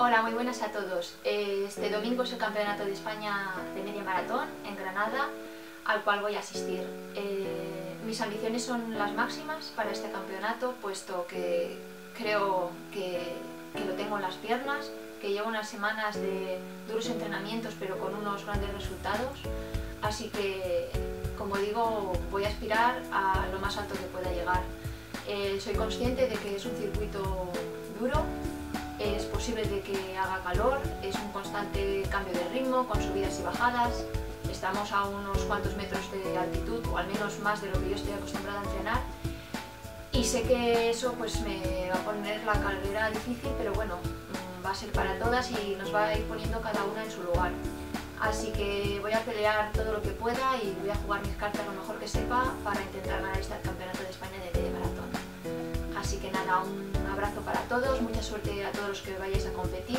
Hola, muy buenas a todos. Este domingo es el Campeonato de España de Media Maratón en Granada, al cual voy a asistir. Eh, mis ambiciones son las máximas para este campeonato, puesto que creo que, lo tengo en las piernas, que llevo unas semanas de duros entrenamientos, pero con unos grandes resultados. Así que, como digo, voy a aspirar a lo más alto que pueda llegar. Eh, soy consciente de que es un circuito duro, es posible de que haga calor, es un constante cambio de ritmo con subidas y bajadas, estamos a unos cuantos metros de altitud o al menos más de lo que yo estoy acostumbrada a entrenar. Y sé que eso pues me va a poner la carrera difícil pero bueno, mm, va a ser para todas y nos va a ir poniendo cada una en su lugar. Así que voy a pelear todo lo que pueda y voy a jugar mis cartas lo mejor que sepa para intentar ganar este campeonato Así que nada, un abrazo para todos, mucha suerte a todos los que vayáis a competir